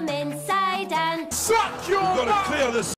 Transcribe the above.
come inside and... Suck your you got to clear this...